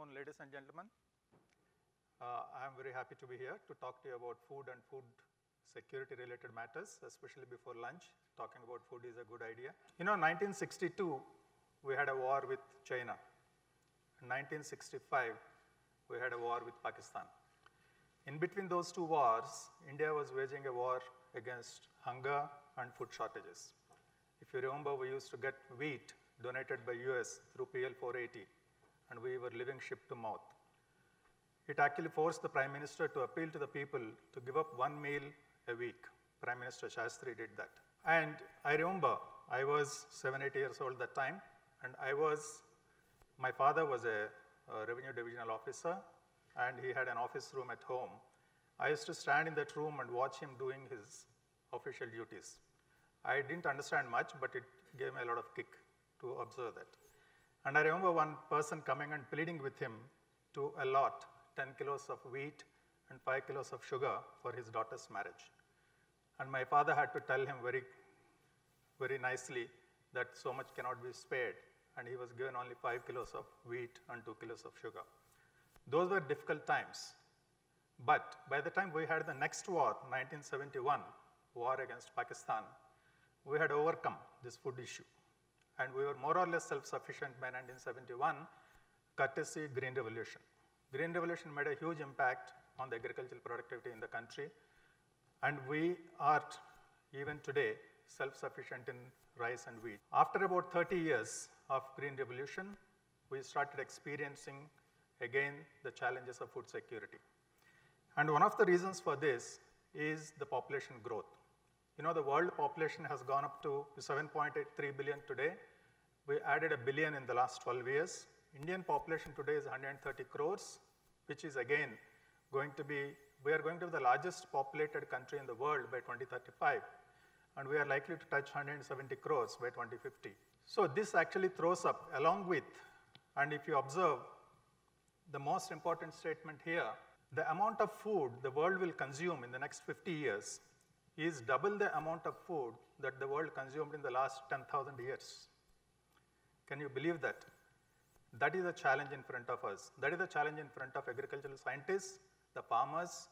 afternoon, ladies and gentlemen. Uh, I am very happy to be here to talk to you about food and food security related matters, especially before lunch. Talking about food is a good idea. You know, 1962, we had a war with China. In 1965, we had a war with Pakistan. In between those two wars, India was waging a war against hunger and food shortages. If you remember, we used to get wheat donated by US through PL 480, and we were living ship to mouth. It actually forced the Prime Minister to appeal to the people to give up one meal a week. Prime Minister Shastri did that. And I remember I was seven, eight years old that time, and I was, my father was a, a revenue divisional officer, and he had an office room at home. I used to stand in that room and watch him doing his official duties. I didn't understand much, but it gave me a lot of kick to observe that. And I remember one person coming and pleading with him to allot 10 kilos of wheat and 5 kilos of sugar for his daughter's marriage. And my father had to tell him very, very nicely that so much cannot be spared, and he was given only 5 kilos of wheat and 2 kilos of sugar. Those were difficult times. But by the time we had the next war, 1971, war against Pakistan, we had overcome this food issue. And we were more or less self-sufficient by 1971, courtesy Green Revolution. Green Revolution made a huge impact on the agricultural productivity in the country. And we are, even today, self-sufficient in rice and wheat. After about 30 years of Green Revolution, we started experiencing again the challenges of food security. And one of the reasons for this is the population growth. You know, the world population has gone up to 7.83 billion today. We added a billion in the last 12 years. Indian population today is 130 crores, which is again going to be, we are going to be the largest populated country in the world by 2035. And we are likely to touch 170 crores by 2050. So this actually throws up along with, and if you observe the most important statement here, the amount of food the world will consume in the next 50 years is double the amount of food that the world consumed in the last 10,000 years. Can you believe that? That is a challenge in front of us. That is the challenge in front of agricultural scientists, the farmers,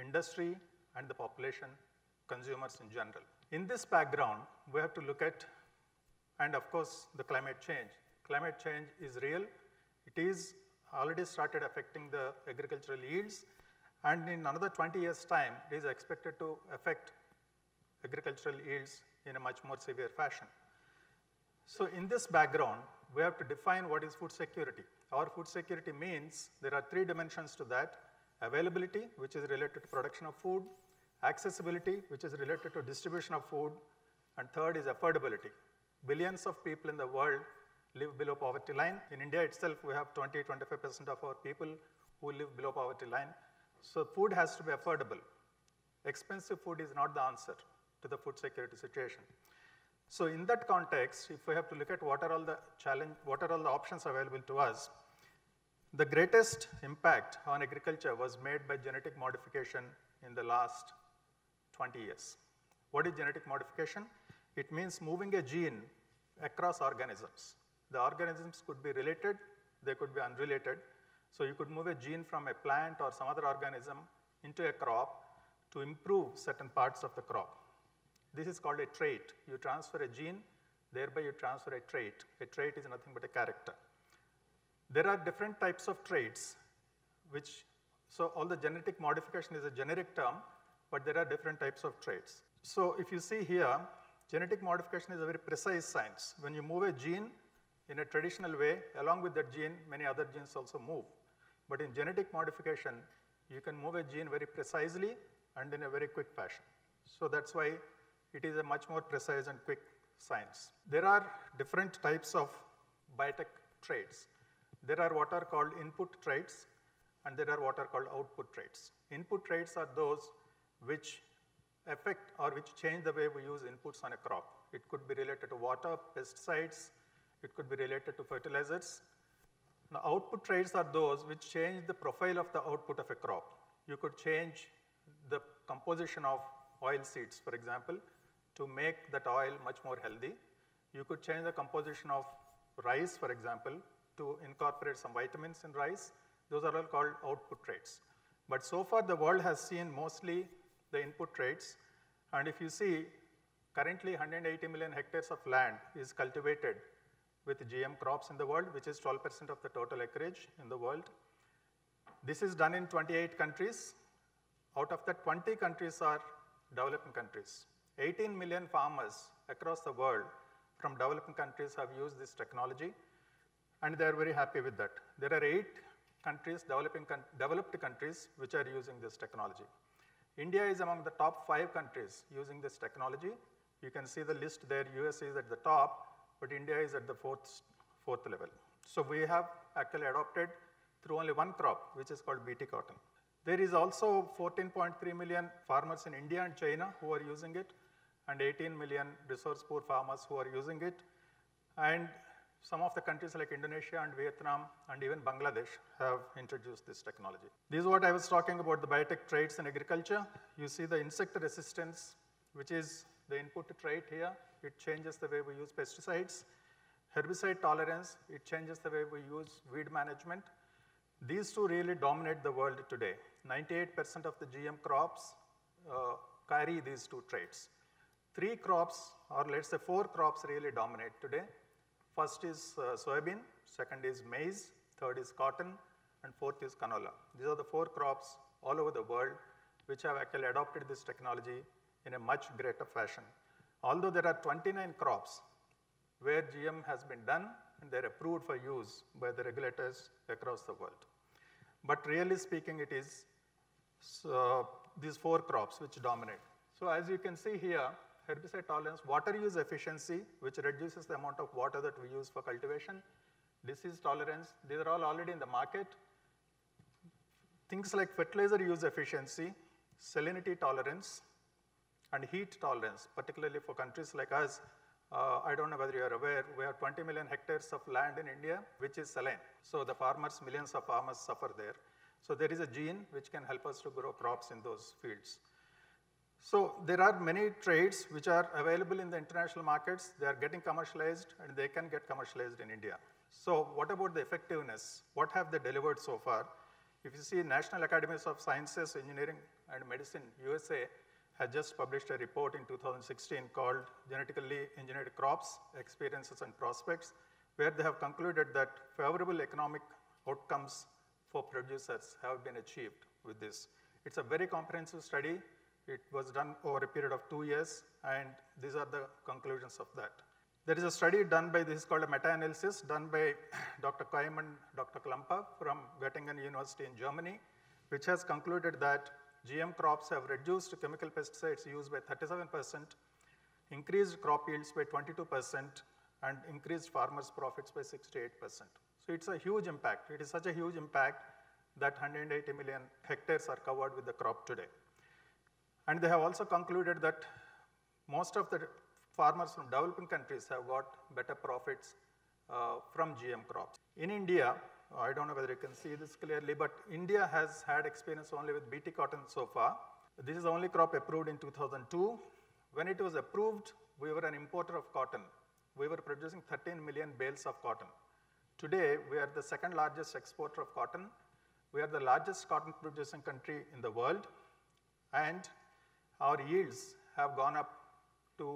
industry, and the population, consumers in general. In this background, we have to look at, and of course, the climate change. Climate change is real. It is already started affecting the agricultural yields, and in another 20 years' time, it is expected to affect agricultural yields in a much more severe fashion. So in this background, we have to define what is food security. Our food security means there are three dimensions to that. Availability, which is related to production of food, accessibility, which is related to distribution of food, and third is affordability. Billions of people in the world live below poverty line. In India itself, we have 20-25% of our people who live below poverty line. So food has to be affordable. Expensive food is not the answer to the food security situation. So in that context, if we have to look at what are all the challenge, what are all the options available to us, the greatest impact on agriculture was made by genetic modification in the last 20 years. What is genetic modification? It means moving a gene across organisms. The organisms could be related, they could be unrelated. So you could move a gene from a plant or some other organism into a crop to improve certain parts of the crop. This is called a trait. You transfer a gene, thereby you transfer a trait. A trait is nothing but a character. There are different types of traits, which, so all the genetic modification is a generic term, but there are different types of traits. So if you see here, genetic modification is a very precise science. When you move a gene in a traditional way, along with that gene, many other genes also move. But in genetic modification, you can move a gene very precisely and in a very quick fashion. So that's why it is a much more precise and quick science. There are different types of biotech traits. There are what are called input traits, and there are what are called output traits. Input traits are those which affect or which change the way we use inputs on a crop. It could be related to water, pesticides, it could be related to fertilizers. Now, output traits are those which change the profile of the output of a crop. You could change the composition of oil seeds, for example, to make that oil much more healthy. You could change the composition of rice, for example, to incorporate some vitamins in rice. Those are all called output traits. But so far, the world has seen mostly the input traits. And if you see, currently 180 million hectares of land is cultivated with GM crops in the world, which is 12% of the total acreage in the world. This is done in 28 countries. Out of that, 20 countries are developing countries. 18 million farmers across the world from developing countries have used this technology, and they are very happy with that. There are eight countries, developing developed countries, which are using this technology. India is among the top five countries using this technology. You can see the list there, US is at the top, but India is at the fourth, fourth level. So we have actually adopted through only one crop, which is called BT cotton. There is also 14.3 million farmers in India and China who are using it, and 18 million resource poor farmers who are using it. And some of the countries like Indonesia and Vietnam and even Bangladesh have introduced this technology. This is what I was talking about, the biotech traits in agriculture. You see the insect resistance, which is the input trait here. It changes the way we use pesticides. Herbicide tolerance, it changes the way we use weed management. These two really dominate the world today. 98% of the GM crops uh, carry these two traits. Three crops, or let's say four crops really dominate today. First is uh, soybean, second is maize, third is cotton, and fourth is canola. These are the four crops all over the world which have actually adopted this technology in a much greater fashion. Although there are 29 crops where GM has been done and they're approved for use by the regulators across the world. But really speaking, it is uh, these four crops which dominate. So as you can see here, herbicide tolerance, water use efficiency, which reduces the amount of water that we use for cultivation, disease tolerance, these are all already in the market. Things like fertilizer use efficiency, salinity tolerance, and heat tolerance, particularly for countries like us. Uh, I don't know whether you are aware, we have 20 million hectares of land in India, which is saline. So the farmers, millions of farmers suffer there. So there is a gene which can help us to grow crops in those fields. So there are many traits which are available in the international markets. They are getting commercialized and they can get commercialized in India. So what about the effectiveness? What have they delivered so far? If you see National Academies of Sciences, Engineering and Medicine, USA, had just published a report in 2016 called Genetically Engineered Crops, Experiences and Prospects, where they have concluded that favorable economic outcomes for producers have been achieved with this. It's a very comprehensive study. It was done over a period of two years, and these are the conclusions of that. There is a study done by, this is called a meta-analysis, done by Dr. Qaim and Dr. Klümper from Göttingen University in Germany, which has concluded that GM crops have reduced chemical pesticides used by 37%, increased crop yields by 22%, and increased farmers' profits by 68%. So it's a huge impact. It is such a huge impact that 180 million hectares are covered with the crop today. And they have also concluded that most of the farmers from developing countries have got better profits uh, from GM crops. In India, I don't know whether you can see this clearly, but India has had experience only with BT cotton so far. This is the only crop approved in 2002. When it was approved, we were an importer of cotton. We were producing 13 million bales of cotton. Today, we are the second largest exporter of cotton. We are the largest cotton producing country in the world. And our yields have gone up to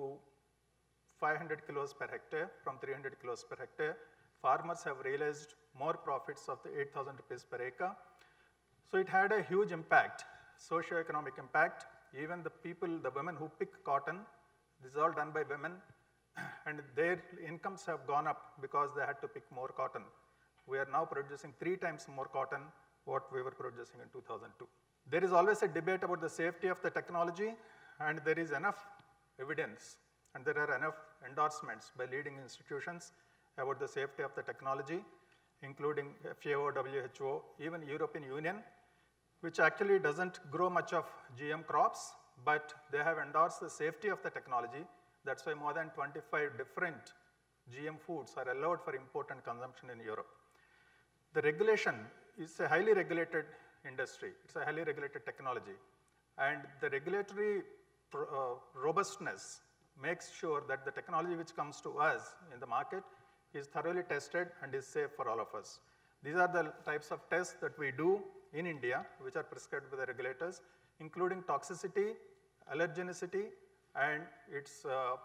500 kilos per hectare from 300 kilos per hectare farmers have realized more profits of the 8,000 rupees per acre. So it had a huge impact, socio-economic impact. Even the people, the women who pick cotton, this is all done by women, and their incomes have gone up because they had to pick more cotton. We are now producing three times more cotton what we were producing in 2002. There is always a debate about the safety of the technology, and there is enough evidence, and there are enough endorsements by leading institutions about the safety of the technology, including FAO, WHO, even European Union, which actually doesn't grow much of GM crops, but they have endorsed the safety of the technology. That's why more than 25 different GM foods are allowed for import and consumption in Europe. The regulation is a highly regulated industry. It's a highly regulated technology. And the regulatory uh, robustness makes sure that the technology which comes to us in the market is thoroughly tested and is safe for all of us. These are the types of tests that we do in India, which are prescribed by the regulators, including toxicity, allergenicity, and its uh,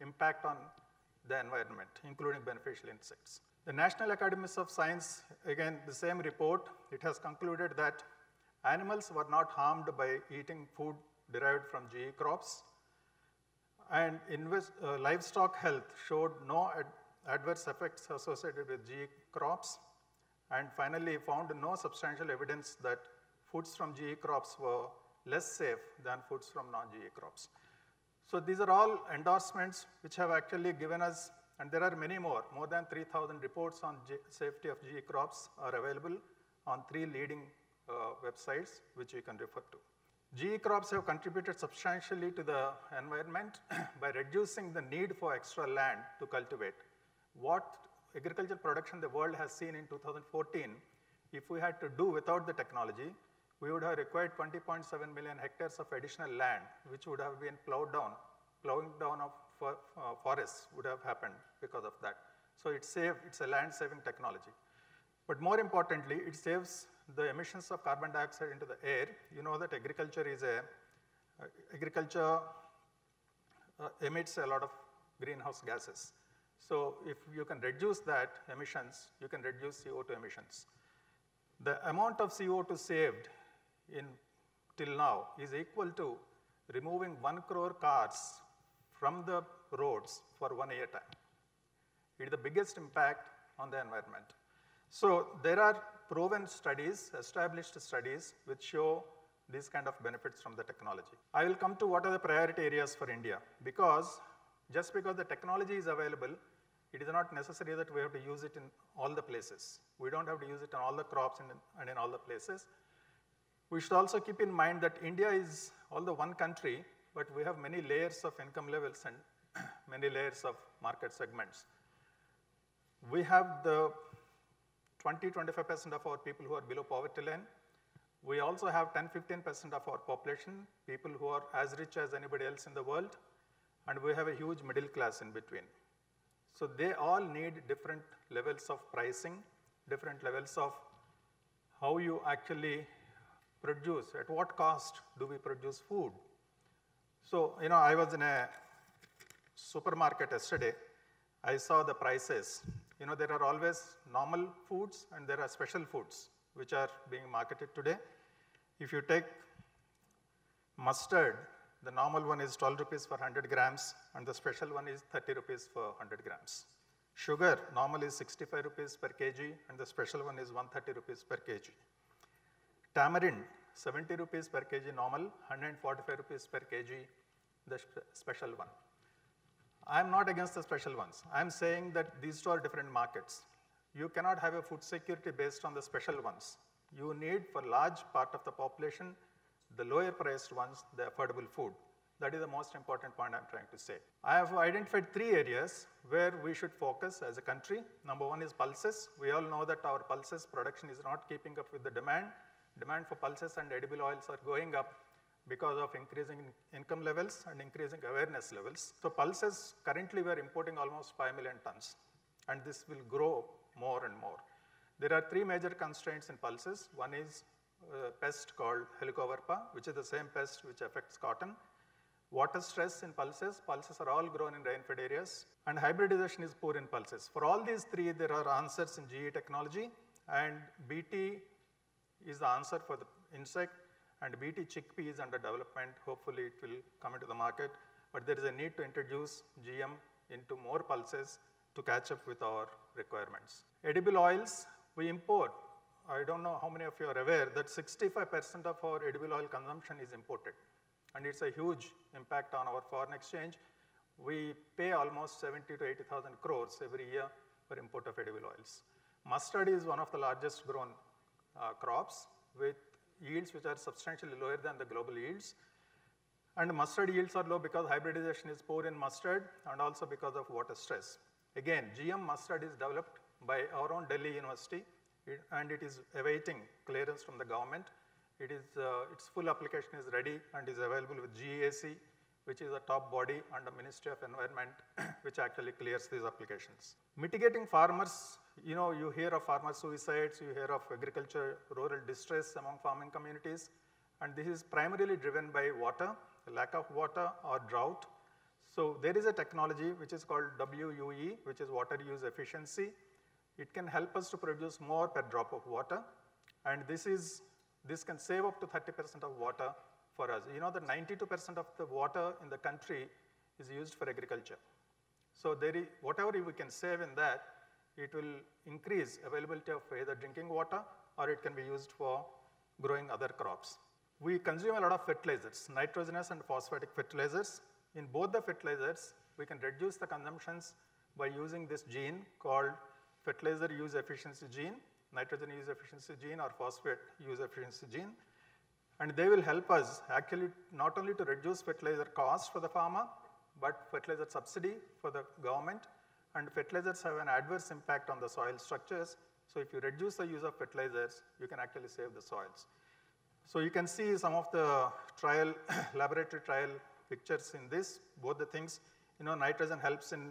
impact on the environment, including beneficial insects. The National Academies of Science, again, the same report, it has concluded that animals were not harmed by eating food derived from GE crops, and invest, uh, livestock health showed no ad adverse effects associated with GE crops, and finally found no substantial evidence that foods from GE crops were less safe than foods from non-GE crops. So these are all endorsements which have actually given us, and there are many more, more than 3,000 reports on G safety of GE crops are available on three leading uh, websites which you can refer to. GE crops have contributed substantially to the environment by reducing the need for extra land to cultivate. What agricultural production the world has seen in 2014, if we had to do without the technology, we would have required 20.7 million hectares of additional land, which would have been plowed down. Plowing down of for, uh, forests would have happened because of that. So it's safe, it's a land saving technology. But more importantly, it saves the emissions of carbon dioxide into the air. You know that agriculture is a, uh, agriculture uh, emits a lot of greenhouse gases. So if you can reduce that emissions, you can reduce CO2 emissions. The amount of CO2 saved in till now is equal to removing one crore cars from the roads for one year time. It is the biggest impact on the environment. So there are proven studies, established studies, which show these kind of benefits from the technology. I will come to what are the priority areas for India, because just because the technology is available, it is not necessary that we have to use it in all the places. We don't have to use it in all the crops and in, and in all the places. We should also keep in mind that India is although one country, but we have many layers of income levels and many layers of market segments. We have the 20-25% of our people who are below poverty line. We also have 10-15% of our population, people who are as rich as anybody else in the world, and we have a huge middle class in between. So they all need different levels of pricing, different levels of how you actually produce, at what cost do we produce food. So, you know, I was in a supermarket yesterday, I saw the prices. You know, there are always normal foods and there are special foods which are being marketed today. If you take mustard, the normal one is 12 rupees for 100 grams, and the special one is 30 rupees for 100 grams. Sugar, normal is 65 rupees per kg, and the special one is 130 rupees per kg. Tamarind, 70 rupees per kg normal, 145 rupees per kg the special one. I am not against the special ones. I am saying that these two are different markets. You cannot have a food security based on the special ones. You need for large part of the population the lower priced ones, the affordable food. That is the most important point I'm trying to say. I have identified three areas where we should focus as a country. Number one is pulses. We all know that our pulses production is not keeping up with the demand. Demand for pulses and edible oils are going up because of increasing income levels and increasing awareness levels. So pulses, currently we are importing almost 5 million tons, and this will grow more and more. There are three major constraints in pulses. One is uh, pest called Helicoverpa, which is the same pest which affects cotton. Water stress in pulses, pulses are all grown in rain-fed areas, and hybridization is poor in pulses. For all these three, there are answers in GE technology, and BT is the answer for the insect, and BT chickpea is under development. Hopefully, it will come into the market, but there is a need to introduce GM into more pulses to catch up with our requirements. Edible oils, we import I don't know how many of you are aware that 65% of our edible oil consumption is imported. And it's a huge impact on our foreign exchange. We pay almost 70 to 80,000 crores every year for import of edible oils. Mustard is one of the largest grown uh, crops with yields which are substantially lower than the global yields. And mustard yields are low because hybridization is poor in mustard and also because of water stress. Again, GM mustard is developed by our own Delhi University it, and it is awaiting clearance from the government. It is, uh, its full application is ready and is available with GEAC, which is a top body under Ministry of Environment, which actually clears these applications. Mitigating farmers, you know, you hear of farmer suicides, you hear of agriculture, rural distress among farming communities, and this is primarily driven by water, lack of water or drought. So there is a technology which is called WUE, which is water use efficiency. It can help us to produce more per drop of water, and this is, this can save up to 30% of water for us. You know that 92% of the water in the country is used for agriculture. So there is, whatever we can save in that, it will increase availability of either drinking water or it can be used for growing other crops. We consume a lot of fertilizers, nitrogenous and phosphatic fertilizers. In both the fertilizers, we can reduce the consumptions by using this gene called fertilizer use efficiency gene, nitrogen use efficiency gene or phosphate use efficiency gene. And they will help us actually not only to reduce fertilizer cost for the farmer, but fertilizer subsidy for the government. And fertilizers have an adverse impact on the soil structures. So if you reduce the use of fertilizers, you can actually save the soils. So you can see some of the trial, laboratory trial pictures in this, both the things. You know, nitrogen helps in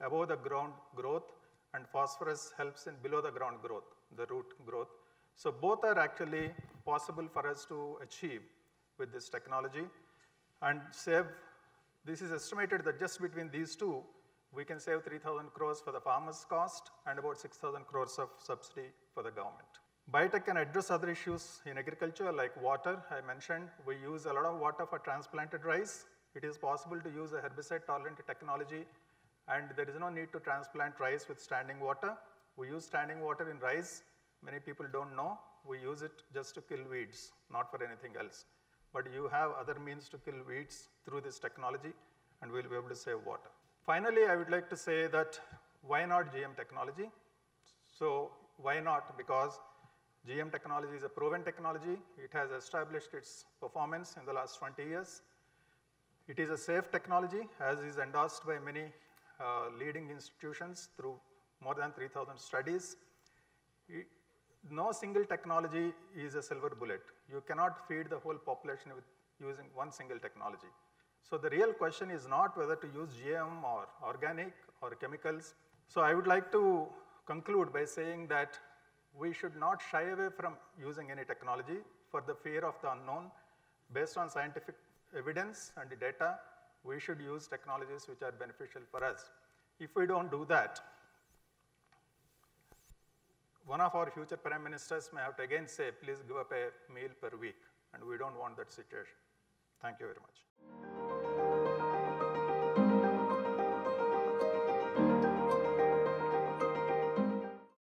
above the ground growth and phosphorus helps in below the ground growth, the root growth. So both are actually possible for us to achieve with this technology and save, this is estimated that just between these two, we can save 3,000 crores for the farmer's cost and about 6,000 crores of subsidy for the government. Biotech can address other issues in agriculture like water. I mentioned we use a lot of water for transplanted rice. It is possible to use a herbicide tolerant technology and there is no need to transplant rice with standing water. We use standing water in rice Many people don't know. We use it just to kill weeds, not for anything else. But you have other means to kill weeds through this technology, and we'll be able to save water. Finally, I would like to say that why not GM technology? So why not? Because GM technology is a proven technology. It has established its performance in the last 20 years. It is a safe technology, as is endorsed by many uh, leading institutions through more than 3,000 studies. It, no single technology is a silver bullet. You cannot feed the whole population with using one single technology. So the real question is not whether to use GM or organic or chemicals. So I would like to conclude by saying that we should not shy away from using any technology for the fear of the unknown. Based on scientific evidence and the data, we should use technologies which are beneficial for us. If we don't do that, one of our future prime ministers may have to again say, please give up a meal per week, and we don't want that situation. Thank you very much.